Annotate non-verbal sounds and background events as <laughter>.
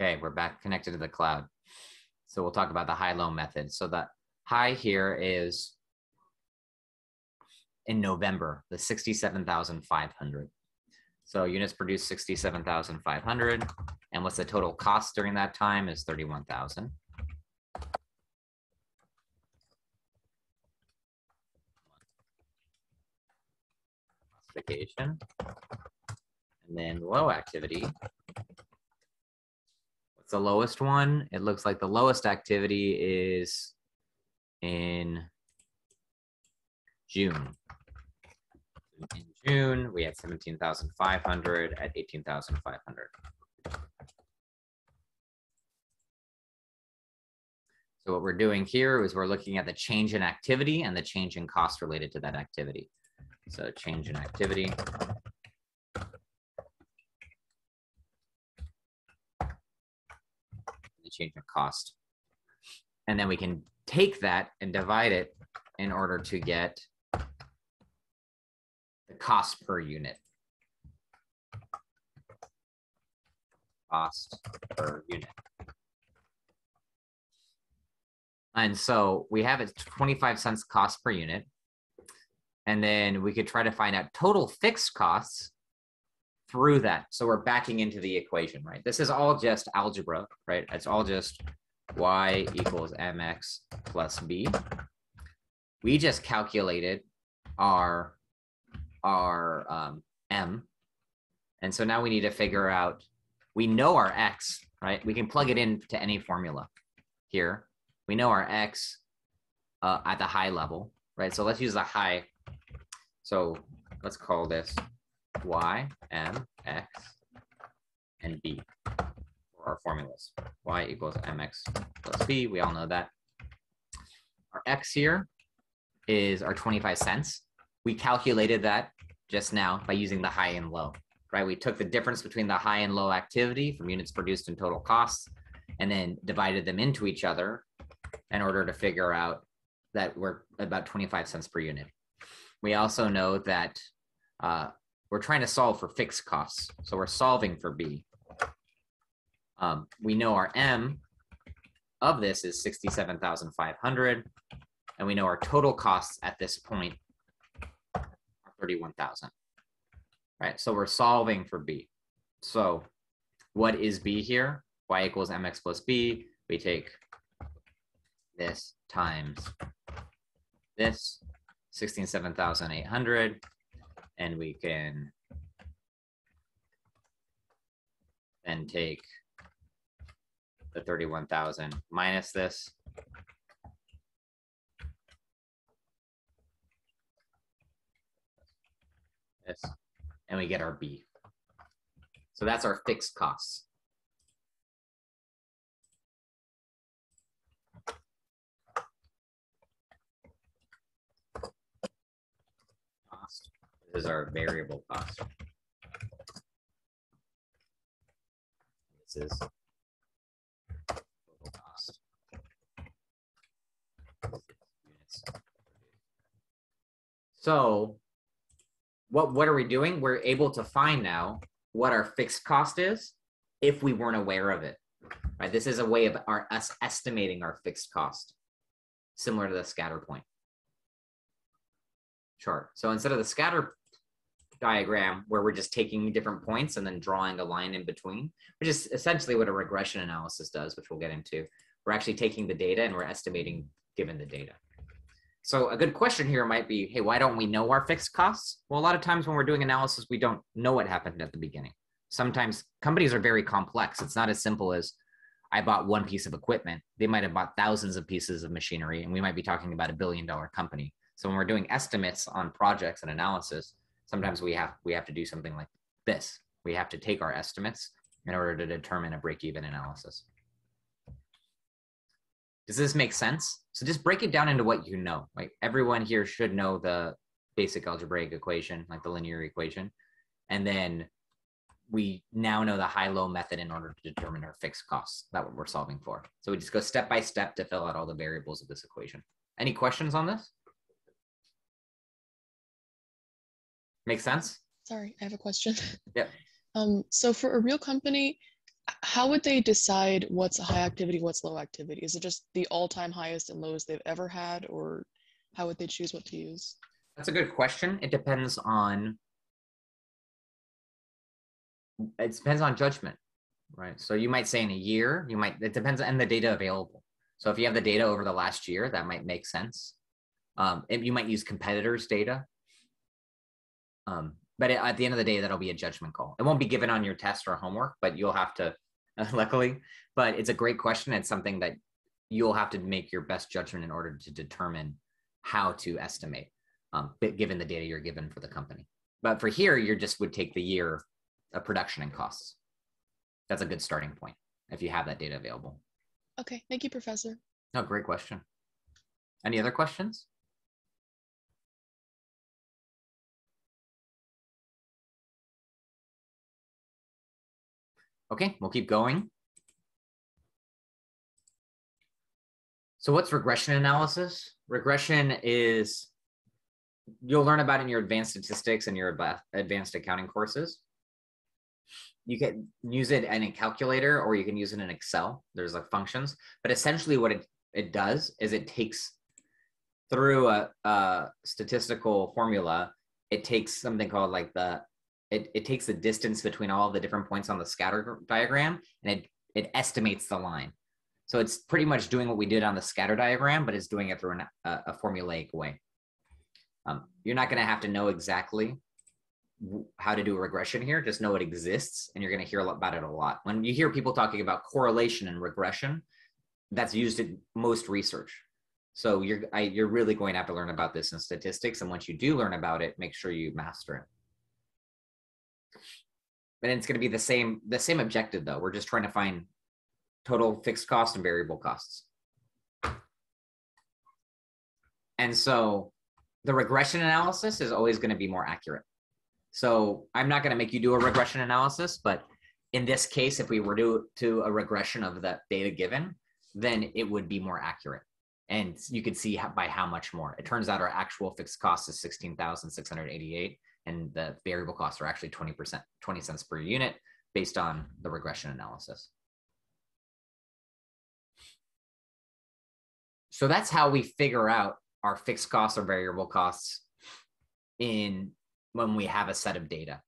Okay, we're back connected to the cloud. So we'll talk about the high-low method. So the high here is in November, the 67,500. So units produced 67,500. And what's the total cost during that time is 31,000. Classification. And then low activity. The lowest one? It looks like the lowest activity is in June. In June, we had 17,500 at 18,500. So what we're doing here is we're looking at the change in activity and the change in cost related to that activity. So change in activity. In cost. And then we can take that and divide it in order to get the cost per unit. Cost per unit. And so we have it 25 cents cost per unit. And then we could try to find out total fixed costs through that. So we're backing into the equation, right? This is all just algebra, right? It's all just y equals mx plus b. We just calculated our, our um, m. And so now we need to figure out, we know our x, right? We can plug it into any formula here. We know our x uh, at the high level, right? So let's use the high. So let's call this y, m, x, and b for our formulas. y equals mx plus b, we all know that. Our x here is our 25 cents. We calculated that just now by using the high and low, right? We took the difference between the high and low activity from units produced and total costs, and then divided them into each other in order to figure out that we're about 25 cents per unit. We also know that uh, we're trying to solve for fixed costs. So we're solving for B. Um, we know our M of this is 67,500. And we know our total costs at this point are 31,000. Right, so we're solving for B. So what is B here? Y equals mx plus B. We take this times this 67,800 and we can then take the 31,000 minus this. This, and we get our B. So that's our fixed costs. Cost. This is our variable cost. This is total cost. So what, what are we doing? We're able to find now what our fixed cost is if we weren't aware of it, right? This is a way of our, us estimating our fixed cost, similar to the scatter point chart. So instead of the scatter diagram where we're just taking different points and then drawing a line in between, which is essentially what a regression analysis does, which we'll get into. We're actually taking the data and we're estimating given the data. So a good question here might be, hey, why don't we know our fixed costs? Well, a lot of times when we're doing analysis, we don't know what happened at the beginning. Sometimes companies are very complex. It's not as simple as I bought one piece of equipment. They might have bought thousands of pieces of machinery, and we might be talking about a billion dollar company. So when we're doing estimates on projects and analysis, sometimes we have we have to do something like this. We have to take our estimates in order to determine a break-even analysis. Does this make sense? So just break it down into what you know. Like everyone here should know the basic algebraic equation, like the linear equation. And then we now know the high-low method in order to determine our fixed costs. that what we're solving for. So we just go step by step to fill out all the variables of this equation. Any questions on this? Make sense? Sorry, I have a question. Yeah. <laughs> Um, so for a real company, how would they decide what's high activity, what's low activity? Is it just the all-time highest and lowest they've ever had, or how would they choose what to use? That's a good question. It depends on it depends on judgment, right? So you might say in a year, you might it depends on the data available. So if you have the data over the last year, that might make sense. Um, you might use competitors' data. Um, but at the end of the day, that'll be a judgment call. It won't be given on your test or homework, but you'll have to, <laughs> luckily. But it's a great question. It's something that you'll have to make your best judgment in order to determine how to estimate, um, given the data you're given for the company. But for here, you just would take the year of production and costs. That's a good starting point if you have that data available. Okay, thank you, Professor. No, great question. Any other questions? Okay, we'll keep going. So what's regression analysis? Regression is, you'll learn about in your advanced statistics and your advanced accounting courses. You can use it in a calculator or you can use it in Excel. There's like functions, but essentially what it, it does is it takes through a, a statistical formula, it takes something called like the it, it takes the distance between all the different points on the scatter diagram and it, it estimates the line. So it's pretty much doing what we did on the scatter diagram, but it's doing it through an, a, a formulaic way. Um, you're not going to have to know exactly how to do a regression here. Just know it exists, and you're going to hear about it a lot. When you hear people talking about correlation and regression, that's used in most research. So you're I, you're really going to have to learn about this in statistics, and once you do learn about it, make sure you master it and it's going to be the same the same objective though. We're just trying to find total fixed cost and variable costs. And so the regression analysis is always going to be more accurate. So i'm not going to make you do a regression analysis but in this case if we were to to a regression of the data given then it would be more accurate. And you could see how, by how much more. It turns out our actual fixed cost is 16688 and the variable costs are actually 20%, 20 cents per unit based on the regression analysis. So that's how we figure out our fixed costs or variable costs in when we have a set of data.